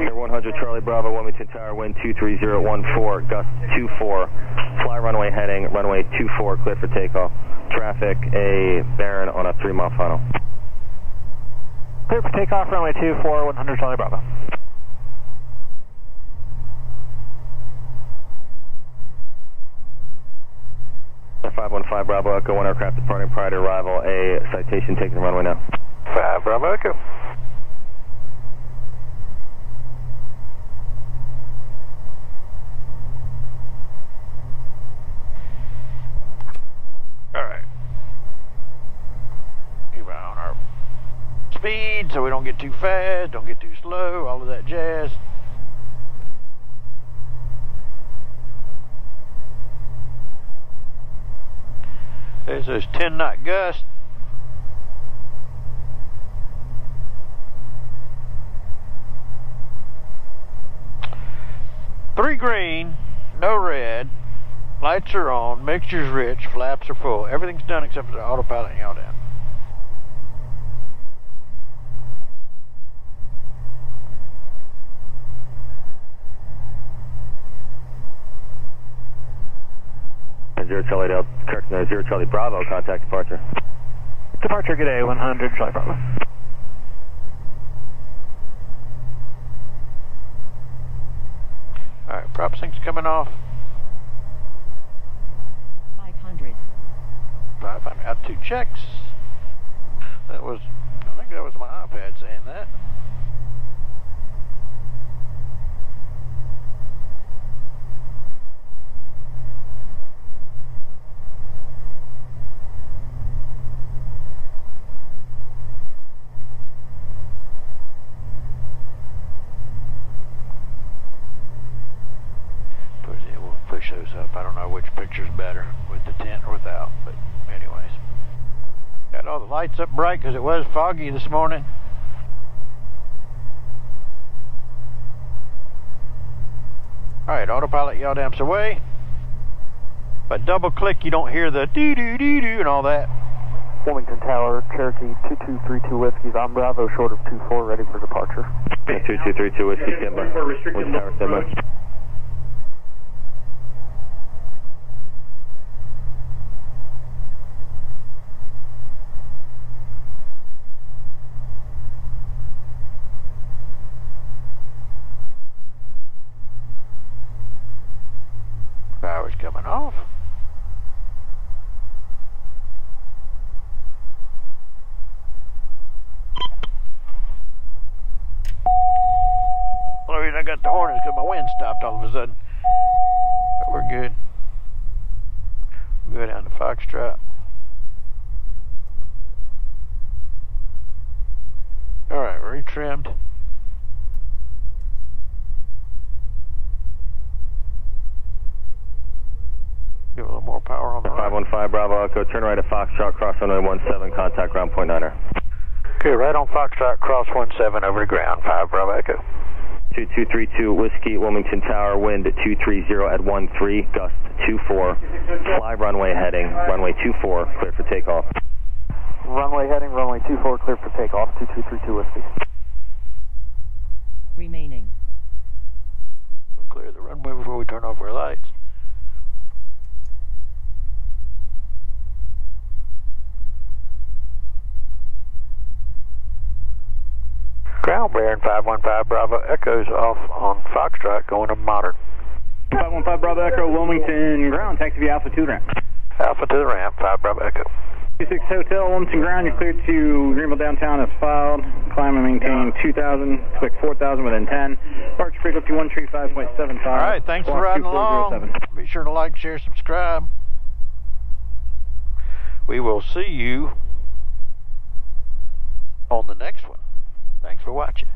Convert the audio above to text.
Air 100 Charlie Bravo, Wilmington Tower, wind 23014, gust 24. Fly runway heading, runway 24, clear for takeoff. Traffic, a Baron on a three mile funnel. Clear for takeoff, runway 24, 100 Charlie Bravo. Five one five Bravo Echo, one aircraft departing prior to arrival. A citation taking runway now. Five Bravo Echo. All right. Keep an eye on our speed so we don't get too fast, don't get too slow, all of that jazz. There's those 10 knot gusts. Three green, no red. Lights are on, mixture's rich, flaps are full. Everything's done except for the autopilot and yaw down. Zero Charlie Del, correct, no, Zero Charlie Bravo, contact departure. Departure, good day, 100 Charlie Bravo. Alright, prop sync's coming off. 500. 500 out two checks. That was, I think that was my iPad saying that. It, we'll push those up. I don't know which picture's better, with the tent or without, but anyways. Got all the lights up bright because it was foggy this morning. Alright, autopilot yaw damps away. But double click, you don't hear the doo doo doo doo and all that. Wilmington Tower, Cherokee 2232 Whiskey, on Bravo, short of 24, ready for departure. 2232 Whiskey, stand by. Wilmington Tower, stand Power's coming off. The reason I got the horn is because my wind stopped all of a sudden. But we're good. We'll go down to Foxtrot. Alright, retrimmed. Give a little more power on the right. 515 Bravo Echo, turn right at Foxtrot, cross runway 17, contact ground point niner. Okay, right on Foxtrot, cross 17 over to ground, 5 Bravo Echo. 2232 Whiskey, Wilmington Tower, wind at 230 at 13, gust 24. Fly runway heading, runway 24, clear for takeoff. Runway heading, runway 24, clear for takeoff, 2232 Whiskey. Remaining. We'll clear the runway before we turn off our lights. Ground Baron 515 Bravo Echoes off on Foxtrot going to Modern. 515 Bravo Echo, Wilmington ground, taxi via Alpha 2 ramp. Alpha to the ramp, 5 Bravo Echo. 26 Hotel, Wilmington ground, you're cleared to Greenville downtown as filed. Climb and maintain 2,000, expect 4,000 within 10. Departure frequency 135.75. All right, thanks for Squawk riding along. 2407. Be sure to like, share, subscribe. We will see you on the next one. Thanks for watching.